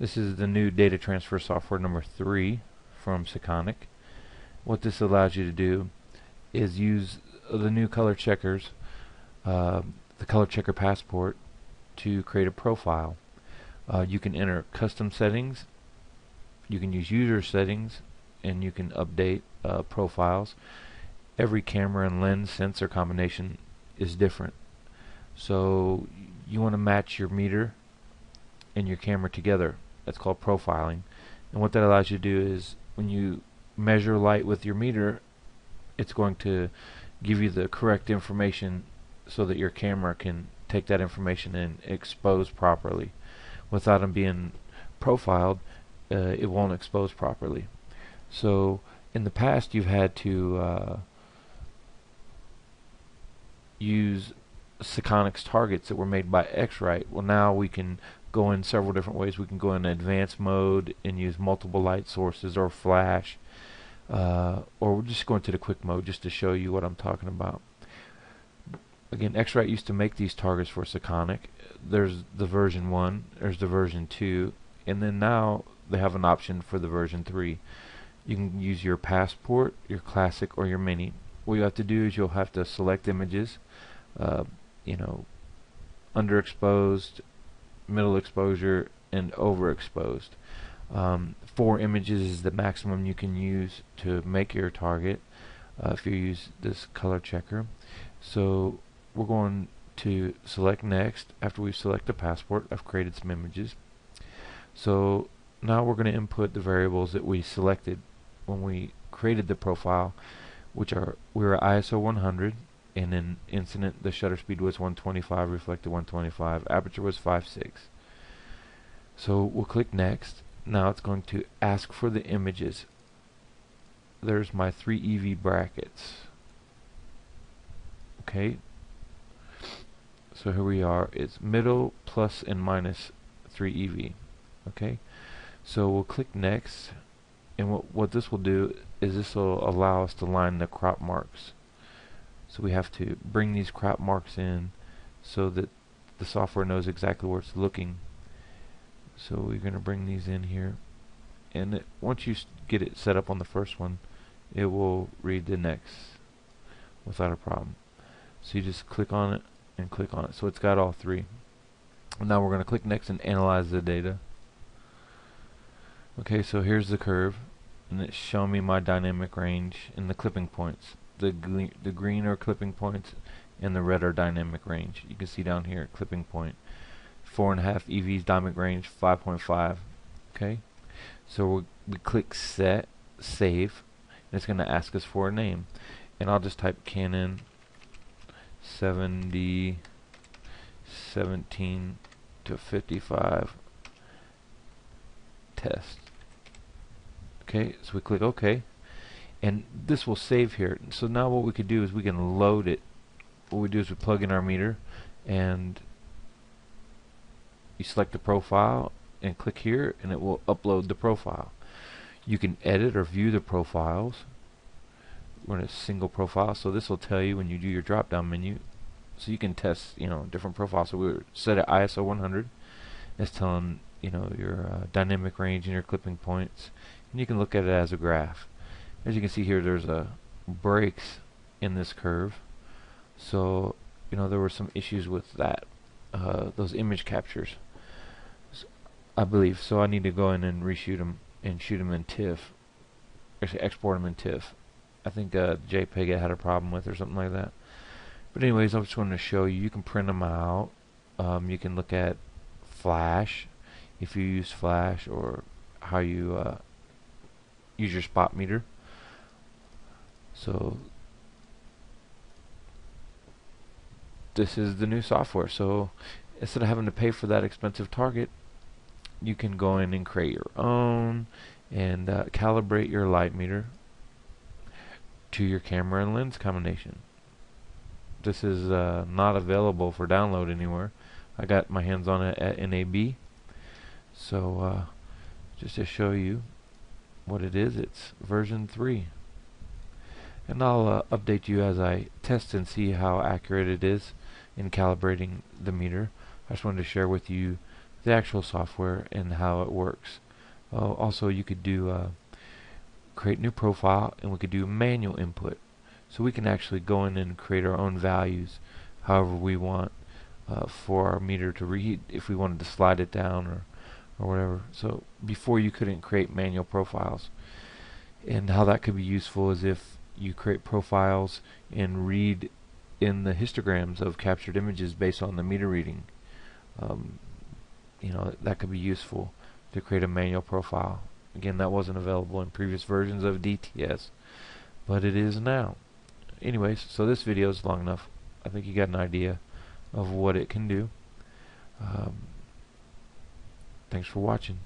This is the new data transfer software number three from Sekonic. What this allows you to do is use the new color checkers, uh, the color checker passport, to create a profile. Uh, you can enter custom settings, you can use user settings, and you can update uh, profiles. Every camera and lens sensor combination is different. So you want to match your meter and your camera together that's called profiling. And what that allows you to do is when you measure light with your meter, it's going to give you the correct information so that your camera can take that information and expose properly. Without them being profiled, uh, it won't expose properly. So in the past, you've had to uh, use Sekonic's targets that were made by X-Rite. Well, now we can go in several different ways. We can go in advanced mode and use multiple light sources or flash. Uh, or we're just going to the quick mode just to show you what I'm talking about. Again, X-Rite used to make these targets for Sekonic. There's the version 1, there's the version 2, and then now they have an option for the version 3. You can use your Passport, your Classic, or your Mini. What you have to do is you'll have to select images, uh, you know, underexposed, middle exposure, and overexposed. Um, four images is the maximum you can use to make your target uh, if you use this color checker. So we're going to select next after we select the passport. I've created some images. So now we're going to input the variables that we selected when we created the profile, which are we're ISO 100, and in incident the shutter speed was 125, reflected 125, aperture was 5.6. So we'll click next. Now it's going to ask for the images. There's my three EV brackets. Okay. So here we are. It's middle, plus, and minus 3 EV. Okay. So we'll click next. And what, what this will do is this will allow us to line the crop marks. So we have to bring these crop marks in so that the software knows exactly where it's looking so we're going to bring these in here. And it, once you get it set up on the first one, it will read the next without a problem. So you just click on it and click on it. So it's got all three. Now we're going to click next and analyze the data. Okay, so here's the curve, and it's showing me my dynamic range and the clipping points. The, the green are clipping points, and the red are dynamic range. You can see down here, clipping point four and a half EVs dynamic range 5.5 okay? So we, we click set save and it's going to ask us for a name. And I'll just type Canon 7D 17 to 55 test. Okay so we click OK and this will save here so now what we could do is we can load it what we do is we plug in our meter and you select the profile and click here and it will upload the profile. You can edit or view the profiles. We're in a single profile, so this will tell you when you do your drop down menu. So you can test, you know, different profiles. So we are set at ISO 100. It's telling, you know, your uh, dynamic range and your clipping points. And you can look at it as a graph. As you can see here, there's a breaks in this curve. So, you know, there were some issues with that, uh, those image captures. I believe. So I need to go in and reshoot them and shoot them in TIFF. Actually, export them in TIFF. I think uh, JPEG had a problem with or something like that. But anyways, I just wanted to show you. You can print them out. Um, you can look at Flash, if you use Flash, or how you uh, use your spot meter. So this is the new software. So instead of having to pay for that expensive target, you can go in and create your own and uh, calibrate your light meter to your camera and lens combination. This is uh, not available for download anywhere. I got my hands on it at NAB. So uh, just to show you what it is, it's version 3. And I'll uh, update you as I test and see how accurate it is in calibrating the meter. I just wanted to share with you the actual software and how it works. Uh, also, you could do uh, create new profile, and we could do manual input. So we can actually go in and create our own values, however we want, uh, for our meter to read. If we wanted to slide it down or or whatever. So before you couldn't create manual profiles, and how that could be useful is if you create profiles and read in the histograms of captured images based on the meter reading. Um, you know that could be useful to create a manual profile. Again, that wasn't available in previous versions of DTS, but it is now. Anyways, so this video is long enough. I think you got an idea of what it can do. Um, thanks for watching.